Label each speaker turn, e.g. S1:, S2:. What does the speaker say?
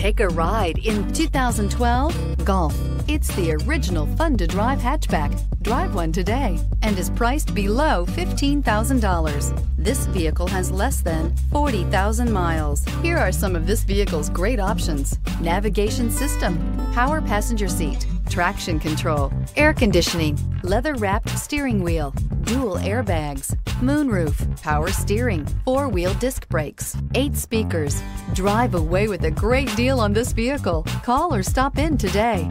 S1: Take a ride in 2012 Golf. It's the original fun to drive hatchback. Drive one today and is priced below $15,000. This vehicle has less than 40,000 miles. Here are some of this vehicle's great options navigation system, power passenger seat, traction control, air conditioning, leather wrapped steering wheel, dual airbags, moonroof, power steering, four wheel disc brakes, eight speakers. Drive away with a great deal on this vehicle. Call or stop in today.